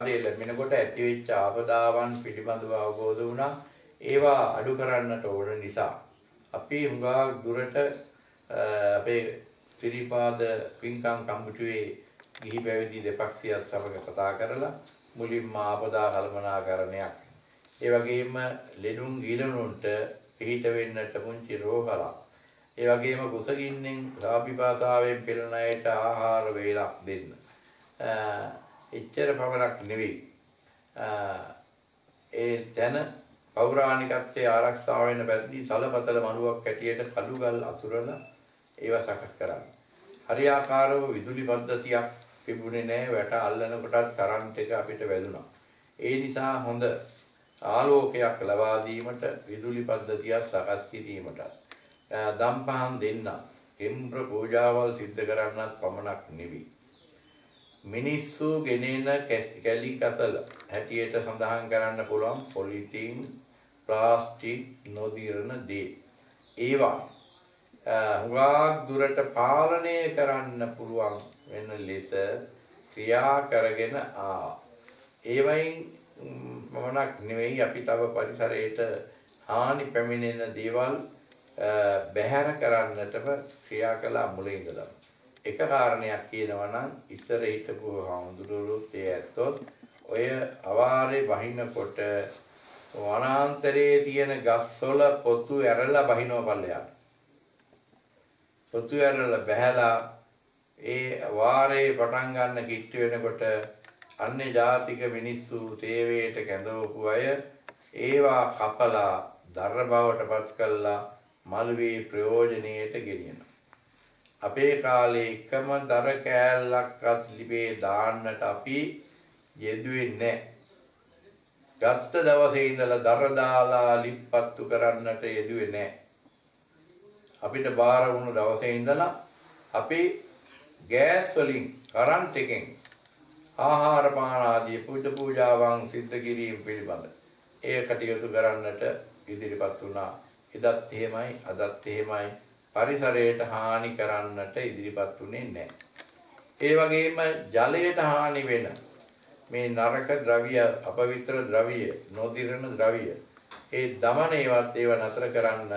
දේ ලැබෙනකොට ඇතිවෙච්ච ආපදාවන් පිළිබඳව අවබෝධ වුණා. ඒවා අඩු කරන්නට ඕන නිසා අපි හුඟා දුරට අපේ ත්‍රිපාද පින්කම් කමිටුවේ ගිහි පැවිදි දෙපක්ෂියත් සමග කතා කරලා මුලින්ම ආපදා කළමනාකරණයක් ඒ වගේම ලෙඩුන් ගිලනුන්ට පිහිට වෙන්නට පුංචි රෝහලක් ඒ වගේම කුසගින්නෙන් සාපිපාසාවෙන් පෙළෙන අයට ආහාර වේලක් දෙන්න. එච්චර පමණක් නෙවෙයි. ඒ තැන පෞරාණිකත්වයේ ආරක්ෂා වෙන පැත්තේ සලපතල මනුවක් ඇටියට කඩුගල් අතුරලා ඒවා සකස් කරන්න. හරියාකාරව විදුලි පද්ධතියක් තිබුණේ නැහැ වැට අල්ලන කොටත් කරන්ට් එක අපිට වැදුනා. ඒ නිසා හොඳ ආලෝකයක් ලබා දීමට විදුලි පද්ධතියක් සකස් කිරීමට දම්පහන් දෙන්න ගෙම්බ්‍ර පූජාවල් සිද්ධ කරන්නත් පමණක් නෙවෙයි. මිනිස්සු ගෙනෙන කැලි කතල හැටියට සඳහන් කරන්න පුළුවන් පොලිතීන් ප්ලාස්ටික් නොදිරන දේ. ඒවා හුඟක් දුරට පාලනය කරන්න පුළුවන් වෙන ලෙස ක්‍රියා කරගෙන ආ. ඒවයින් මමනක් නෙවෙයි අපි තව පරිසරයට හානි පැමිණෙන දේවල් බැහැර කරන්නටම ක්‍රියා කළා මුලින් ඉඳලා. එක කාරණයක් කියනවා නම් ඉස්සර හිටපු හාමුදුරුවෝත් ඒ ඇත්තොත් ඔය අවාරේ වහිනකොට වනාන්තරයේ තියෙන ගස්වල පොතු ඇරලා බහිනව පල්ලෙහාට. පොතු ඇරලා බැහැලා ඒ වාරේ පටන් ගන්න කිට්ටු වෙනකොට අන්නේ ජාතික මිනිස්සු සේවයට කැඳවපු අය ඒවා කපලා දර බවට පත් කළා මල්වේ ප්‍රයෝජනීයට ගෙනියනවා. අපේ කාලේ එකම දර කෑල්ලක්වත් ලිපේ දාන්නට අපි යෙදුවේ නැහැ. ගත්ත දවසේ ඉඳලා දර දාලා ලිප්පත්තු කරන්නට යෙදුවේ නැහැ. අපිට බාර වුණු දවසේ ඉඳලා අපි ගෑස් වලින් කරන්ට් එකෙන් ආහාර පාන ආදී පූජා පූජාවන් සිද්ධ කිරීම පිළිබඳ ඒ කටයුතු කරන්නට ඉදිරිපත් වුණා. එදත් එහෙමයි අදත් එහෙමයි පරිසරයට හානි කරන්නට ඉදිරිපත් වුණේ නැහැ. ඒ වගේම ජලයට හානි වෙන මේ නරක ද්‍රව්‍ය අපවිත්‍ර ද්‍රව්‍ය නොදිරන ද්‍රව්‍ය ඒ දමනේවත් ඒව නතර කරන්න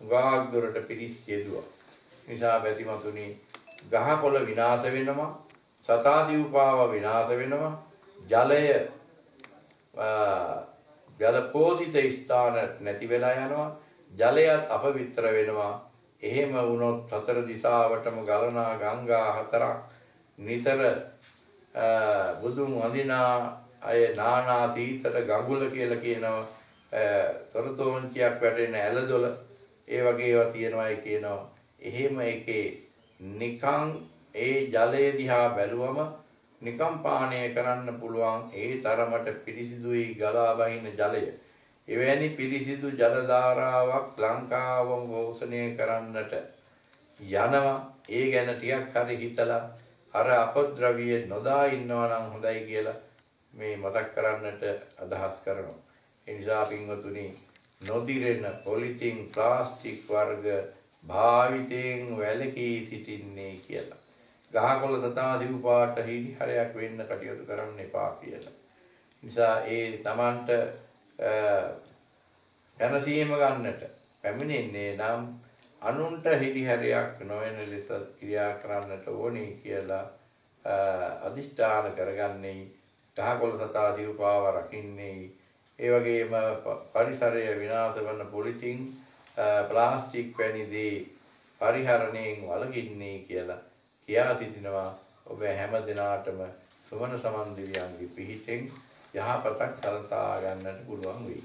උගාක් දුරට පිරිස් යෙදුවා. නිසා බැතිමතුනි ගහකොළ විනාශ වෙනවා සතා සිව්පාව විනාශ වෙනවා ජලය ජල පෝෂිත ස්ථාන නැති වෙලා යනවා ජලයත් අපවිත්‍ර වෙනවා එහෙම වුණොත් හතර දිශාවටම ගලනා ගංගා හතරක් නිතර බුදුන් වඳිනා අය නානා සීතල ගඟුල කියලා කියනවා. තොරතෝන්තියක් වැටෙන ඇලදොල ඒ වගේ ඒවා තියෙනවායි කියනවා. එහෙම එකේ නිකං ඒ ජලය දිහා බැලුවම නිකම් පානය කරන්න පුළුවන් ඒ තරමට පිරිසිදුයි ගලා බහින ජලය. එවැනි පිරිසිදු ජල ධාරාවක් ලංකාවම පෝෂණය කරන්නට යනවා. ඒ ගැන ටිකක් හරි හිතලා අර අපද්‍රව්‍ය නොදා ඉන්නවා නම් හොඳයි කියලා මේ මතක් කරන්නට අදහස් කරනවා. ඒ නිසා පින්වතුනි නොදිරෙන පොලිතින් ප්ලාස්ටික් වර්ග භාවිතයෙන් වැළකී සිටින්නේ කියලා. ගහකොළ තතා දිව් පාට හිරි හරයක් වෙන්න කටයුතු කරන්න එපා කියලා. නිසා ඒ Tamanට දැනසීම ගන්නට පැමිණෙන්නේ නම් අනුන්ට හිරිහැරයක් නොවන ලෙස ක්‍රියා කරන්නට ඕනේ කියලා අදිෂ්ඨාන කරගන්නේ ගහකොළ සතා සිව්පාව රකින්නේ. ඒ වගේම පරිසරය විනාශ වන පොලිතින් ප්ලාස්ටික් වැනි දේ පරිහරණයෙන් වළකින්නේ කියලා කියා සිටිනවා. ඔබ හැම දිනාටම සුවන සමන් දිව්‍යංගි පිහිටෙන් යහපතක් සලසා ගන්නට පුළුවන් වෙයි.